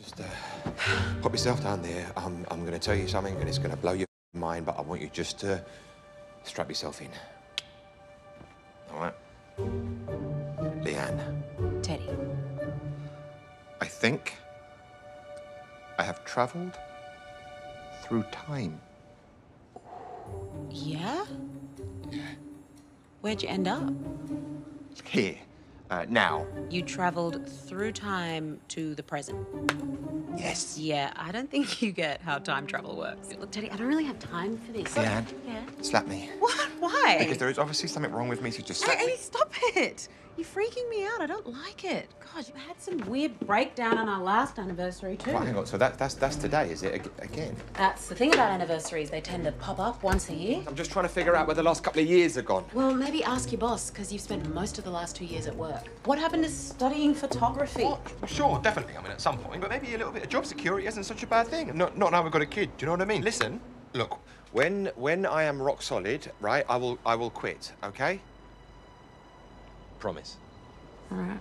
Just uh, put yourself down there. I'm, I'm going to tell you something, and it's going to blow your mind, but I want you just to strap yourself in. All right? Leanne, Teddy. I think I have traveled through time. Yeah? Yeah? Where'd you end up? Here, uh, now. You traveled through time to the present. Yes. Yeah, I don't think you get how time travel works. Look, Teddy, I don't really have time for this. Leanne, Yeah. slap me. What? Why? Because there is obviously something wrong with me, so just slap Hey, me. hey, stop it! You're freaking me out. I don't like it. God, you had some weird breakdown on our last anniversary too. Right, hang on. So that, that's that's today, is it? Again? That's the thing about anniversaries. They tend to pop up once a year. I'm just trying to figure out where the last couple of years are gone. Well, maybe ask your boss, because you've spent most of the last two years at work. What happened to studying photography? Sure, definitely. I mean, at some point, but maybe a little bit of job security isn't such a bad thing. Not, not now we've got a kid. Do you know what I mean? Listen, look. When when I am rock solid, right, I will I will quit. Okay? Promise. All right.